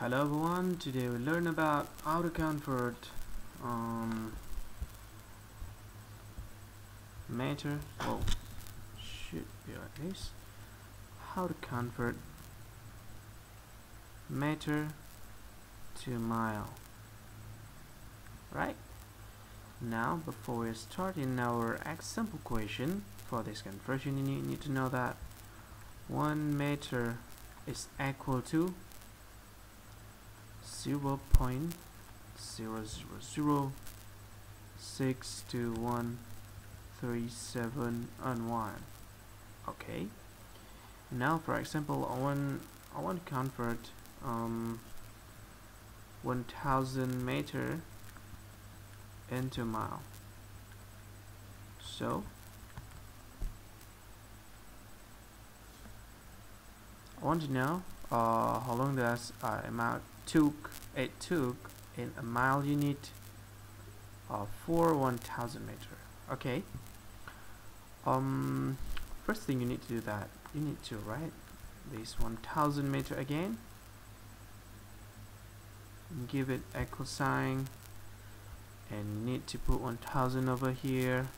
Hello everyone, today we learn about how to convert um, meter, oh, should be like this, how to convert meter to mile, right? Now, before we start in our example question, for this conversion you need to know that 1 meter is equal to 0 0.000621371 and 1 okay. Now for example I want I want to convert um, 1000 meter into mile. So I want to know uh, how long does uh, amount took it took in a mile unit uh, for 1000 meter? Okay. Um first thing you need to do that you need to write this 1000 meter again. Give it equal sign and need to put 1000 over here.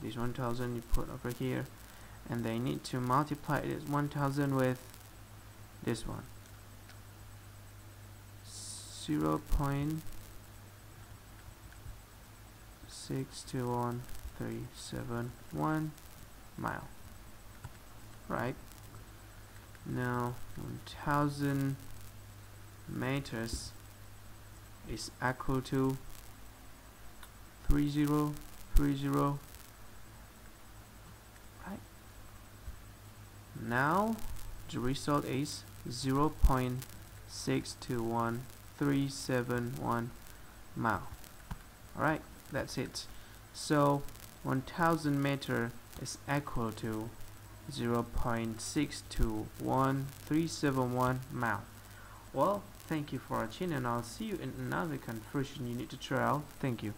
This 1000 you put over here. And they need to multiply this 1000 with this one. 0 0.621371 mile. Right? Now 1000 meters is equal to 3030 right? Now the result is 0 0.621371 mile. Alright that's it. So 1000 meter is equal to 0.621371 mile. Well thank you for watching and I'll see you in another conversion you need to try out. Thank you